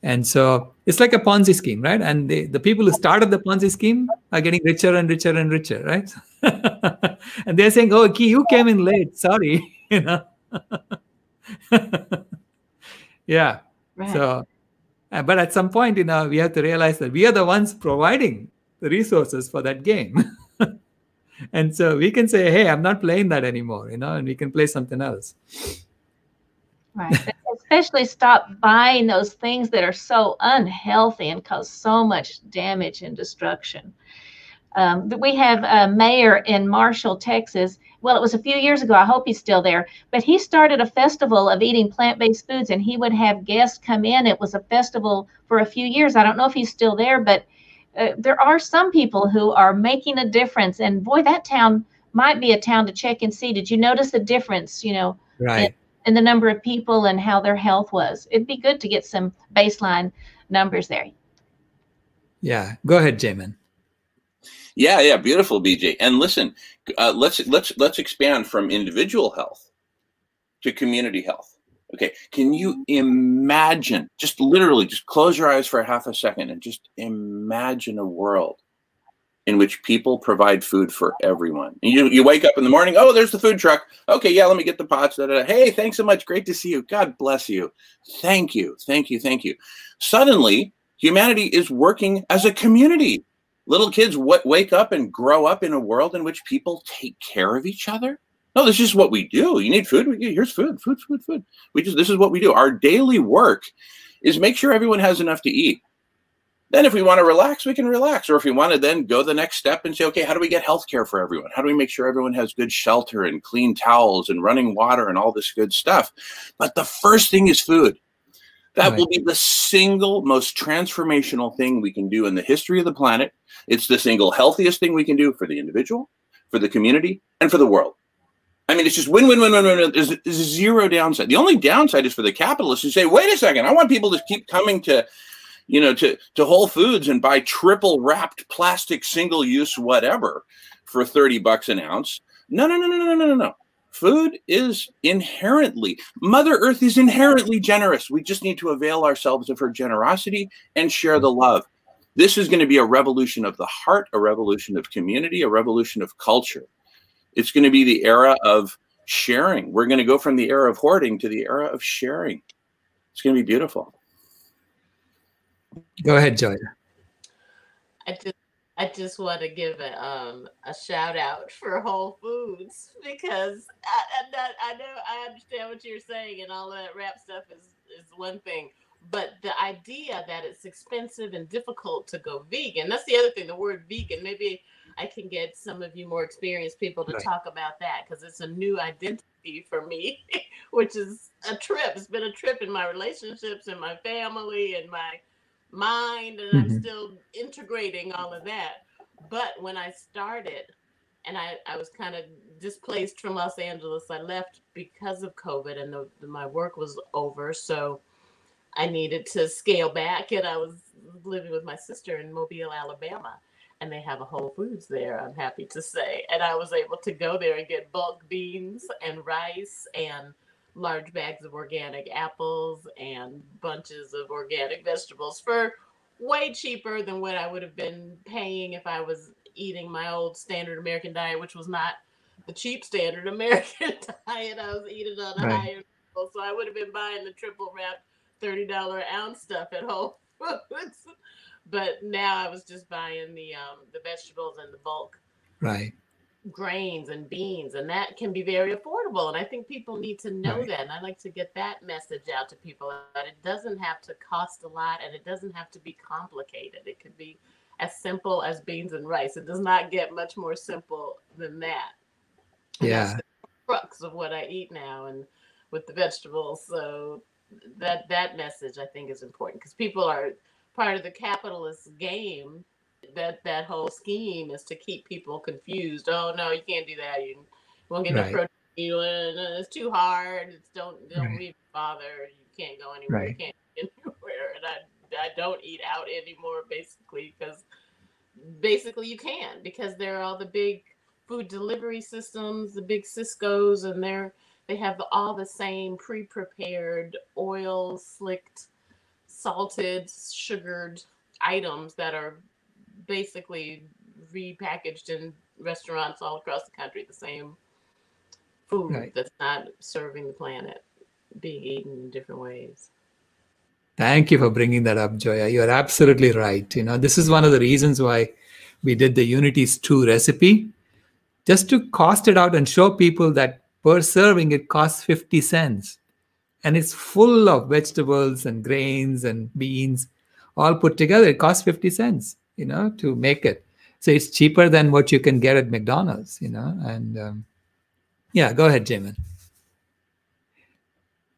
And so it's like a Ponzi scheme, right? And the, the people who started the Ponzi scheme are getting richer and richer and richer, right? and they're saying, oh, Key, you came in late. Sorry, you know? yeah. Right. So, uh, but at some point, you know, we have to realize that we are the ones providing the resources for that game. and so we can say, hey, I'm not playing that anymore, you know, and we can play something else. Right. Especially stop buying those things that are so unhealthy and cause so much damage and destruction. Um, we have a mayor in Marshall, Texas. Well, it was a few years ago. I hope he's still there. But he started a festival of eating plant based foods and he would have guests come in. It was a festival for a few years. I don't know if he's still there, but uh, there are some people who are making a difference. And boy, that town might be a town to check and see. Did you notice the difference, you know, right. in, in the number of people and how their health was? It'd be good to get some baseline numbers there. Yeah. Go ahead, Jamen. Yeah, yeah, beautiful, BJ. And listen, uh, let's let's let's expand from individual health to community health. Okay, can you imagine? Just literally, just close your eyes for a half a second and just imagine a world in which people provide food for everyone. And you, you wake up in the morning, oh, there's the food truck. Okay, yeah, let me get the pots. Da, da, da. Hey, thanks so much. Great to see you. God bless you. Thank you. Thank you. Thank you. Suddenly, humanity is working as a community. Little kids w- wake up and grow up in a world in which people take care of each other. No, this is what we do. You need food. Here's food, food, food, food. We just this is what we do. Our daily work is make sure everyone has enough to eat. Then, if we want to relax, we can relax. Or if we want to then go the next step and say, okay, how do we get health care for everyone? How do we make sure everyone has good shelter and clean towels and running water and all this good stuff? But the first thing is food. That right. will be the single most transformational thing we can do in the history of the planet. It's the single healthiest thing we can do for the individual, for the community, and for the world. I mean, it's just win, win, win, win, win. There's, zero downside. The only downside is for the capitalists to say, wait a second, I want people to keep coming to, you know, to, to Whole Foods and buy triple wrapped plastic single use whatever for 30 bucks an ounce. No, no, no, no, no, no, no, no. Food is inherently, Mother Earth is inherently generous. We just need to avail ourselves of her generosity and share the love. This is going to be a revolution of the heart, a revolution of community, a revolution of culture. It's going to be the era of sharing. We're going to go from the era of hoarding to the era of sharing. It's going to be beautiful. Go ahead, Joy. I just I just want to give a um a shout out for Whole Foods because I, I, I know I understand what you're saying and all that rap stuff is is one thing, but the idea that it's expensive and difficult to go vegan that's the other thing. The word vegan maybe I can get some of you more experienced people to right. talk about that because it's a new identity for me, which is a trip. It's been a trip in my relationships and my family and my mind, and mm-hmm. I'm still integrating all of that. But when I started, and I, I was kind of displaced from Los Angeles. I left because of COVID and the, the, my work was over. So I needed to scale back. And I was living with my sister in Mobile, Alabama and they have a Whole Foods there, I'm happy to say. And I was able to go there and get bulk beans and rice and large bags of organic apples and bunches of organic vegetables for way cheaper than what I would have been paying if I was eating my old standard American diet, which was not the cheap standard American diet. I was eating on a right. higher level, so I would have been buying the triple wrap thirty dollar ounce stuff at Whole Foods. But now I was just buying the um the vegetables and the bulk. Right grains and beans and that can be very affordable and i think people need to know right. that and i like to get that message out to people that it doesn't have to cost a lot and it doesn't have to be complicated it could be as simple as beans and rice it does not get much more simple than that and yeah crux of what i eat now and with the vegetables so that that message i think is important because people are part of the capitalist game that that whole scheme is to keep people confused. Oh no, you can't do that. You won't get right. no protein. Uh, it's too hard. It's don't don't right. even bother. You can't go anywhere. Right. You can't get anywhere. And I I don't eat out anymore basically because basically you can because there are all the big food delivery systems, the big Sysco's, and they're they have the, all the same pre-prepared oil slicked salted sugared items that are basically repackaged in restaurants all across the country. The same food right. that's not serving the planet being eaten in different ways. Thank you for bringing that up, Joya. You are absolutely right. You know, this is one of the reasons why we did the Unity's Stew recipe, just to cost it out and show people that per serving it costs 50 cents. And it's full of vegetables and grains and beans all put together. It costs 50 cents you know, to make it. So it's cheaper than what you can get at McDonald's, you know. And um, yeah, go ahead, Jamen.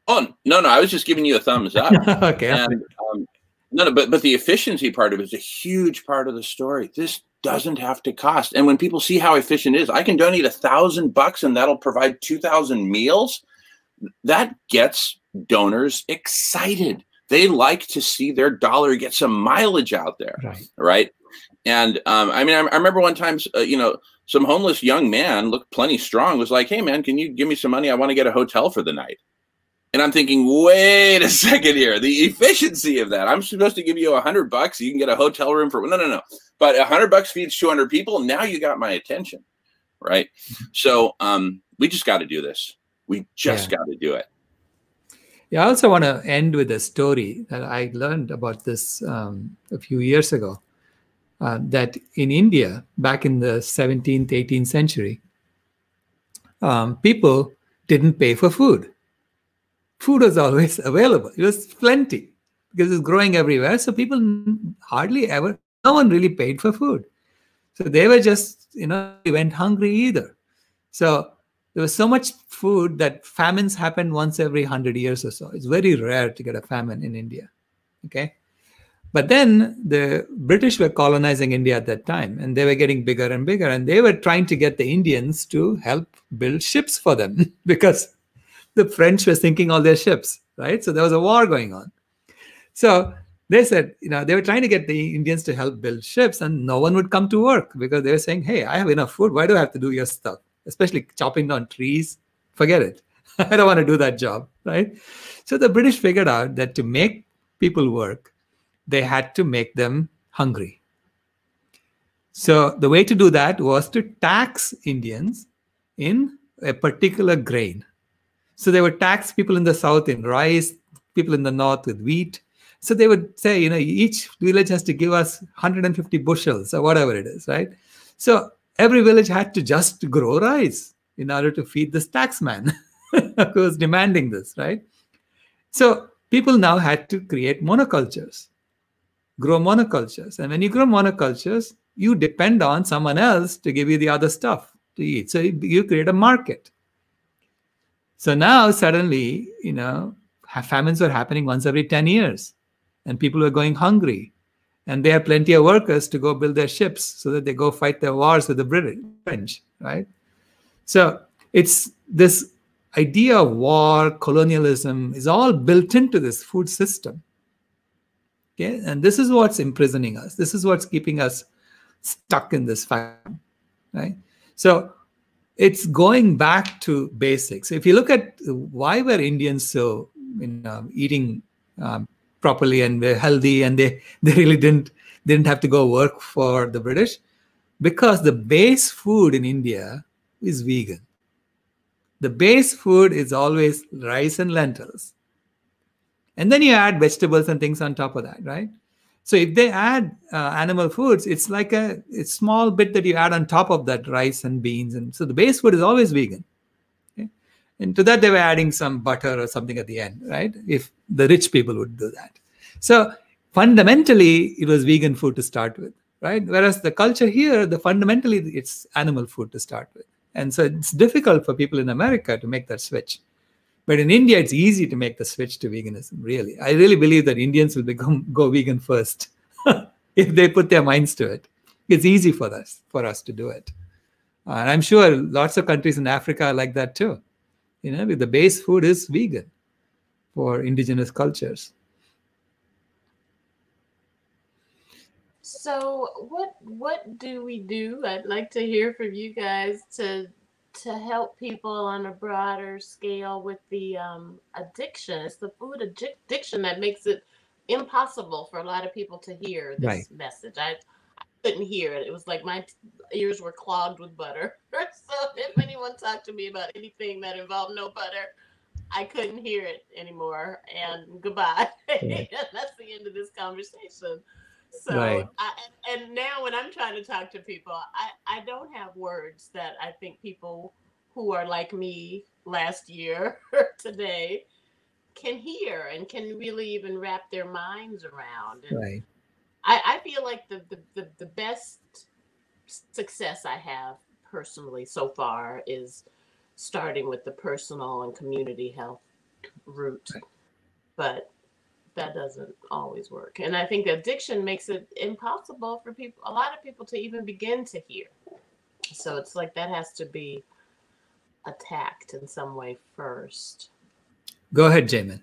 Oh no, no, I was just giving you a thumbs up. okay. And, um, no, no, but but the efficiency part of it is a huge part of the story. This doesn't have to cost, and when people see how efficient it is, I can donate a thousand bucks, and that'll provide two thousand meals. That gets donors excited they like to see their dollar get some mileage out there, right? Right. And um, I mean, I, I, remember one time, uh, you know, some homeless young man looked plenty strong. Was like, "Hey, man, can you give me some money? I want to get a hotel for the night." And I'm thinking, wait a second here. The efficiency of that. I'm supposed to give you a hundred bucks. You can get a hotel room for no, no, no. But a hundred bucks feeds 200 people. Now you got my attention, right? Mm-hmm. So um, we just got to do this. We just yeah. got to do it. Yeah, I also want to end with a story that I learned about this um, a few years ago. Uh, that in India, back in the 17th, 18th century, um, people didn't pay for food. Food was always available. It was plenty because it's growing everywhere. So people hardly ever, no one really paid for food. So they were just, you know, they went hungry either. So there was so much food that famines happen once every 100 years or so. It's very rare to get a famine in India. Okay. But then the British were colonizing India at that time and they were getting bigger and bigger. And they were trying to get the Indians to help build ships for them because the French were sinking all their ships, right? So there was a war going on. So they said, you know, they were trying to get the Indians to help build ships and no one would come to work because they were saying, hey, I have enough food. Why do I have to do your stuff? Especially chopping down trees, forget it. I don't want to do that job, right? So the British figured out that to make people work, they had to make them hungry. So the way to do that was to tax Indians in a particular grain. So they would tax people in the south in rice, people in the north with wheat. So they would say, you know, each village has to give us 150 bushels or whatever it is, right? So every village had to just grow rice in order to feed this taxman who was demanding this, right? So people now had to create monocultures, grow monocultures. And when you grow monocultures, you depend on someone else to give you the other stuff to eat. So you create a market. So now suddenly, you know, famines were happening once every 10 years and people were going hungry and they have plenty of workers to go build their ships so that they go fight their wars with the British, right? So it's this idea of war, colonialism is all built into this food system. Okay, and this is what's imprisoning us. This is what's keeping us stuck in this fact, right? So it's going back to basics. If you look at why were Indians so you know, eating um, properly and were healthy and they they really didn't didn't have to go work for the british because the base food in india is vegan. The base food is always rice and lentils. And then you add vegetables and things on top of that right? So if they add uh, animal foods it's like a, a small bit that you add on top of that rice and beans. And so the base food is always vegan and to that, they were adding some butter or something at the end, right? If the rich people would do that. So fundamentally, it was vegan food to start with, right? Whereas the culture here, the fundamentally, it's animal food to start with. And so it's difficult for people in America to make that switch. But in India, it's easy to make the switch to veganism, really. I really believe that Indians will become go vegan first if they put their minds to it. It's easy for us for us to do it. And I'm sure lots of countries in Africa are like that too you know the base food is vegan for indigenous cultures. So what what do we do? I'd like to hear from you guys to to help people on a broader scale with the um, addiction. It's the food addiction that makes it impossible for a lot of people to hear this right. message. I couldn't hear it. It was like my ears were clogged with butter. so if anyone talked to me about anything that involved no butter, I couldn't hear it anymore. And goodbye. Yeah. That's the end of this conversation. So, right. I, and now when I'm trying to talk to people, I, I don't have words that I think people who are like me last year or today can hear and can really even wrap their minds around. And, right. I, I feel like the, the, the, the best success I have personally so far is starting with the personal and community health route. Right. But that doesn't always work. And I think addiction makes it impossible for people, a lot of people to even begin to hear. So it's like that has to be attacked in some way first. Go ahead, Jamen.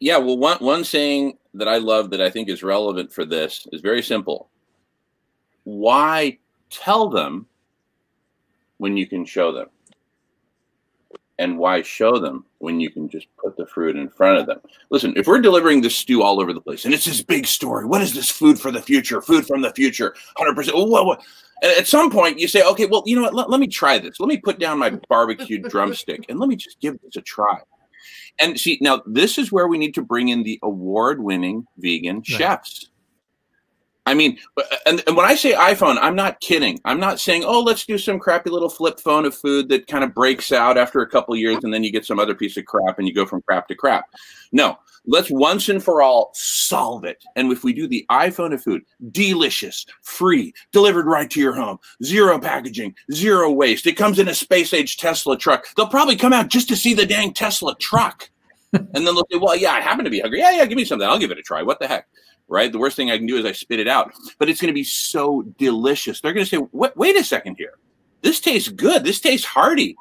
Yeah, well, one, one saying that I love that I think is relevant for this is very simple. Why tell them when you can show them? And why show them when you can just put the fruit in front of them? Listen, if we're delivering this stew all over the place and it's this big story, what is this food for the future? Food from the future, 100%. What, what? At some point, you say, okay, well, you know what? Let, let me try this. Let me put down my barbecued drumstick and let me just give this a try. And see, now this is where we need to bring in the award winning vegan right. chefs. I mean, uh, and, and, when I say iPhone, I'm not kidding. I'm not saying, oh, let's do some crappy little flip phone of food that kind of breaks out after a couple years and then you get some other piece of crap and you go from crap to crap. No, let's once and for all solve it. And if we do the iPhone of food, delicious, free, delivered right to your home, zero packaging, zero waste. It comes in a space age Tesla truck. They'll probably come out just to see the dang Tesla truck. and then they'll say, well, yeah, I happen to be hungry. Yeah, yeah, give me something. I'll give it a try. What the heck? right? The worst thing I can do is I spit it out, but it's going to be so delicious. They're going to say, wait, wait a second here. This tastes good. This tastes hearty.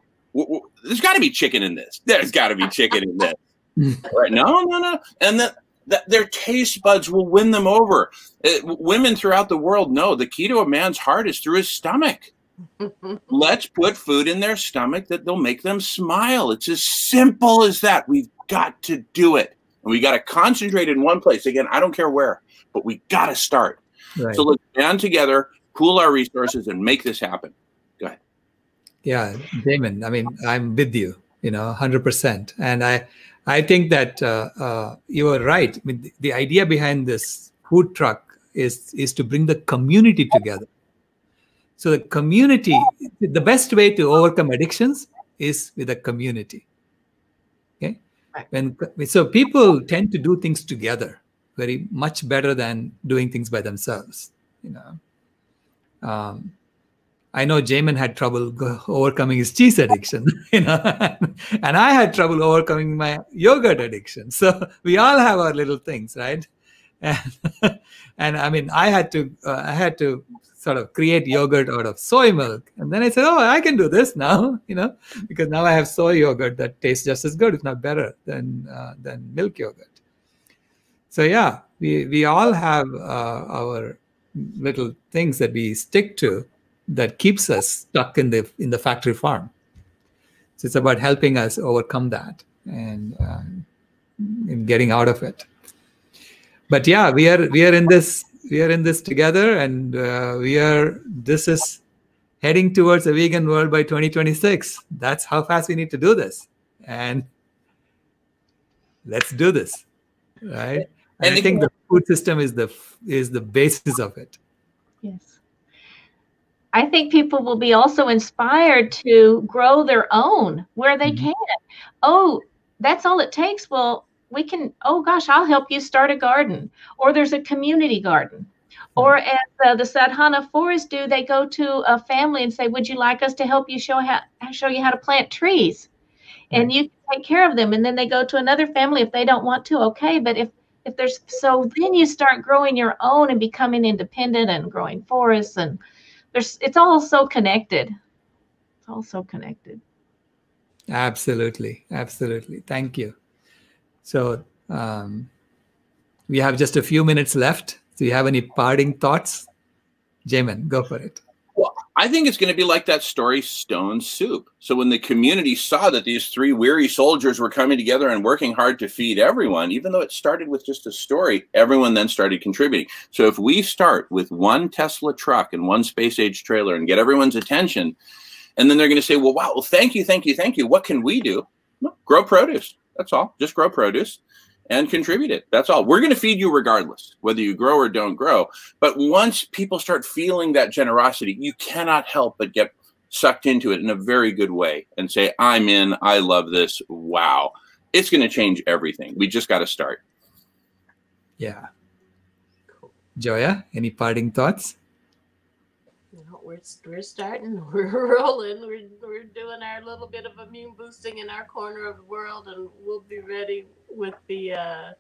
There's got to be chicken in this. There's got to be chicken in this. Right? No, no, no. And that, that their taste buds will win them over. It, women throughout the world know the key to a man's heart is through his stomach. Let's put food in their stomach that they'll make them smile. It's as simple as that. We've got to do it. And we got to concentrate in one place. Again, I don't care where, but we got to start. Right. So let's band together, pool our resources, and make this happen. Go ahead. Yeah, Jamen. I mean, I'm with you. You know, hundred percent. And I, I think that uh, uh, you are right. I mean, the, the idea behind this food truck is is to bring the community together. So the community, the best way to overcome addictions is with a community. Okay, When so people tend to do things together very much better than doing things by themselves. You know, um, I know Jamen had trouble overcoming his cheese addiction, you know, and I had trouble overcoming my yogurt addiction. So we all have our little things, right? And, and I mean, I had to, uh, I had to sort of create yogurt out of soy milk. And then I said, oh, I can do this now, you know, because now I have soy yogurt that tastes just as good, if not better, than uh, than milk yogurt. So yeah, we we all have uh, our little things that we stick to that keeps us stuck in the in the factory farm. So it's about helping us overcome that and um, in getting out of it. But yeah, we are we are in this we are in this together, and uh, we are this is heading towards a vegan world by 2026. That's how fast we need to do this, and let's do this, right? And I think the food system is the is the basis of it. Yes. I think people will be also inspired to grow their own where they mm-hmm. can. Oh, that's all it takes. Well, we can, oh gosh, I'll help you start a garden. Or there's a community garden. Mm-hmm. Or as uh, the Sadhana Forest do, they go to a family and say, Would you like us to help you show how show you how to plant trees? And you take care of them. And then they go to another family if they don't want to, okay. But if if there's so then you start growing your own and becoming independent and growing forests and there's it's all so connected. It's all so connected. Absolutely. Absolutely. Thank you. So um, we have just a few minutes left. Do you have any parting thoughts? Jamen go for it I think it's going to be like that story Stone Soup. So when the community saw that these three weary soldiers were coming together and working hard to feed everyone, even though it started with just a story, everyone then started contributing. So if we start with one Tesla truck and one space age trailer and get everyone's attention, and then they're going to say, well, wow, well, thank you, thank you, thank you. What can we do? Well, grow produce. That's all. Just grow produce and contribute it. That's all. We're going to feed you regardless, whether you grow or don't grow. But once people start feeling that generosity, you cannot help but get sucked into it in a very good way and say, I'm in, I love this. Wow. It's going to change everything. We just got to start. Yeah. Cool. Joya, any parting thoughts? We're we're starting, we're rolling, we're we're doing our little bit of immune boosting in our corner of the world, and we'll be ready with the uh,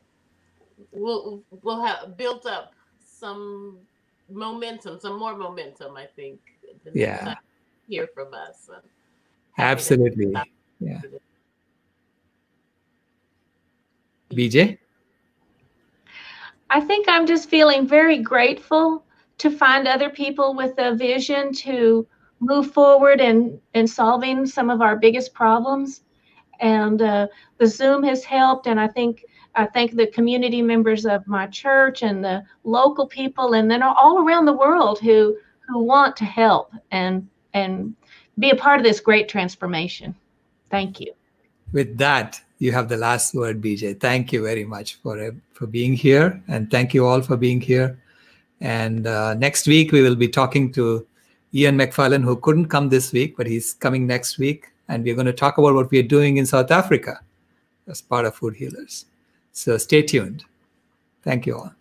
we'll we'll have built up some momentum, some more momentum, I think. Yeah. Hear from us. Absolutely. Yeah. BJ? I think I'm just feeling very grateful to find other people with a vision to move forward in, in solving some of our biggest problems. And uh, the Zoom has helped, and I think I thank the community members of my church and the local people, and then all around the world who who want to help and and be a part of this great transformation. Thank you. With that, you have the last word, BJ. Thank you very much for for being here, and thank you all for being here. And uh, next week, we will be talking to Ian McFarlane, who couldn't come this week, but he's coming next week. And we're going to talk about what we are doing in South Africa as part of Food Healers. So stay tuned. Thank you all.